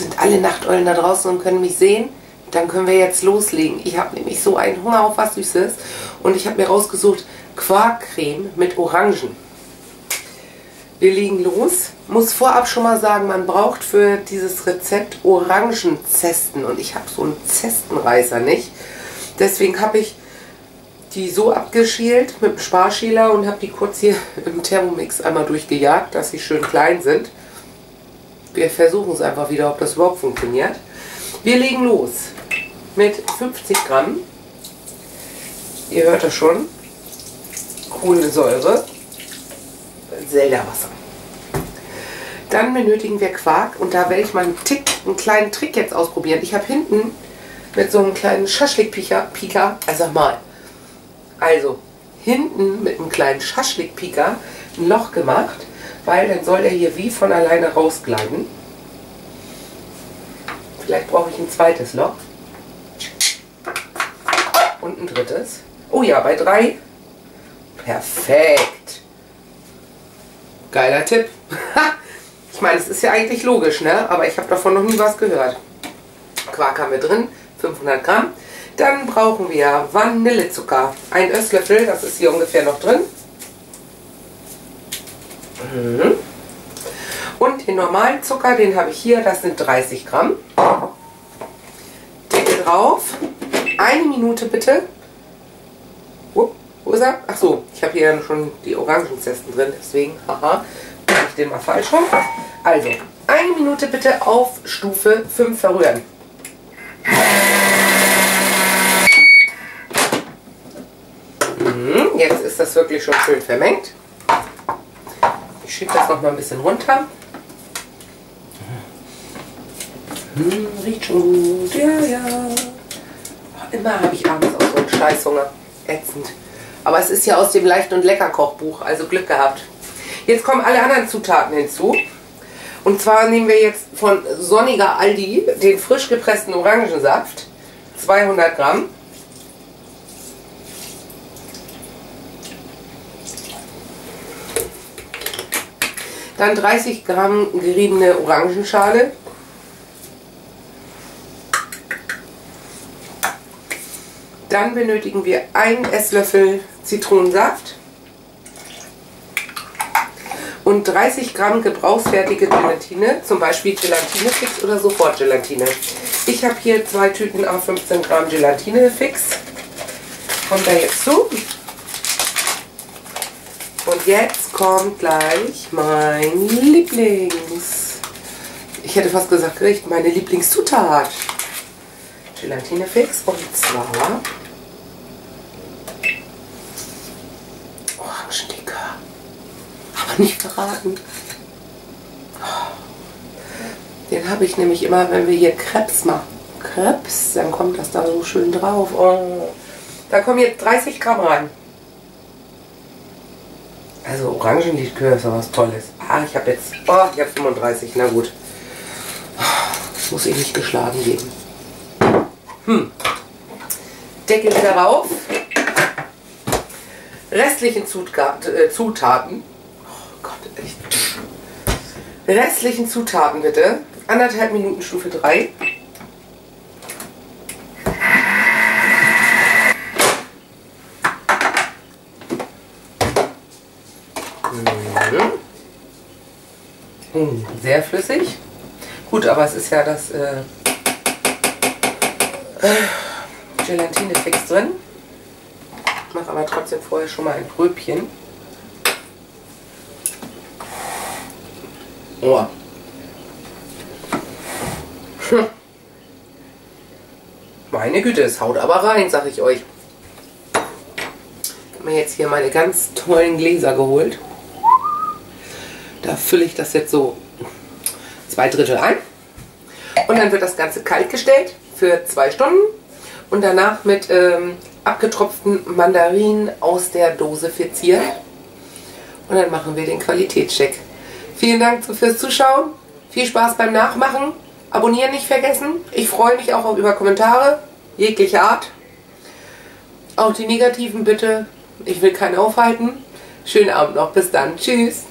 sind alle Nachteulen da draußen und können mich sehen. Dann können wir jetzt loslegen. Ich habe nämlich so einen Hunger auf was Süßes. Und ich habe mir rausgesucht Quarkcreme mit Orangen. Wir legen los. Muss vorab schon mal sagen, man braucht für dieses Rezept Orangenzesten. Und ich habe so einen Zestenreißer nicht. Deswegen habe ich die so abgeschält mit dem Sparschäler und habe die kurz hier im Thermomix einmal durchgejagt, dass sie schön klein sind. Wir versuchen es einfach wieder, ob das überhaupt funktioniert. Wir legen los mit 50 Gramm. Ihr hört es schon. Kohlensäure. Selderwasser. Dann benötigen wir Quark und da werde ich mal einen, Tick, einen kleinen Trick jetzt ausprobieren. Ich habe hinten mit so einem kleinen Schaschlik-Pika, also mal, also hinten mit einem kleinen Schaschlik-Pika ein Loch gemacht, weil dann soll der hier wie von alleine rausgleiten. Vielleicht brauche ich ein zweites Loch. Und ein drittes. Oh ja, bei drei. Perfekt. Geiler Tipp. ich meine, es ist ja eigentlich logisch, ne? Aber ich habe davon noch nie was gehört. Quark haben wir drin, 500 Gramm. Dann brauchen wir Vanillezucker. Ein Esslöffel, das ist hier ungefähr noch drin. Mhm. Und den normalen Zucker, den habe ich hier, das sind 30 Gramm. Deckel drauf. Eine Minute bitte. Wo, wo ist er? Ach so, ich habe hier schon die Orangenzesten drin, deswegen, haha, mache ich den mal falsch rum. Also, eine Minute bitte auf Stufe 5 verrühren. Mhm, jetzt ist das wirklich schon schön vermengt. Ich schiebe das noch mal ein bisschen runter. Hm, riecht schon gut, ja, ja. Immer habe ich abends auch so einen Scheißhunger. Ätzend. Aber es ist ja aus dem Leicht- und Lecker-Kochbuch, also Glück gehabt. Jetzt kommen alle anderen Zutaten hinzu. Und zwar nehmen wir jetzt von Sonniger Aldi den frisch gepressten Orangensaft. 200 Gramm. Dann 30 Gramm geriebene Orangenschale. Dann benötigen wir einen Esslöffel Zitronensaft und 30 Gramm gebrauchsfertige Gelatine, zum Beispiel Gelatinefix oder Sofortgelatine. Ich habe hier zwei Tüten auf 15 Gramm Gelatinefix. Kommt da jetzt zu. Und jetzt kommt gleich mein Lieblings... Ich hätte fast gesagt Gericht, meine Lieblingszutat. Gelatinefix und zwar Orangenlikör. Aber nicht verraten. Den habe ich nämlich immer, wenn wir hier Krebs machen. Krebs, dann kommt das da so schön drauf. Oh. Da kommen jetzt 30 Gramm rein. Also Orangenlikör ist ja was Tolles. Ah, ich habe jetzt, oh, ich habe 35, na gut. Das muss ich nicht geschlagen geben. Hm. Deckel wieder rauf. Restlichen äh, Zutaten. Oh Gott, echt. Restlichen Zutaten bitte. Anderthalb Minuten Stufe 3. Mhm. Sehr flüssig. Gut, aber es ist ja das äh, äh, Gelatine-Fix drin. Ich mache aber trotzdem vorher schon mal ein Gröbchen. Oh. Hm. Meine Güte, es haut aber rein, sag ich euch. Ich habe mir jetzt hier meine ganz tollen Gläser geholt. Da fülle ich das jetzt so zwei Drittel ein. Und dann wird das Ganze kalt gestellt für zwei Stunden. Und danach mit ähm, abgetropften Mandarinen aus der Dose verziert. Und dann machen wir den Qualitätscheck. Vielen Dank fürs Zuschauen. Viel Spaß beim Nachmachen. Abonnieren nicht vergessen. Ich freue mich auch über Kommentare jeglicher Art. Auch die negativen bitte. Ich will keinen aufhalten. Schönen Abend noch. Bis dann. Tschüss.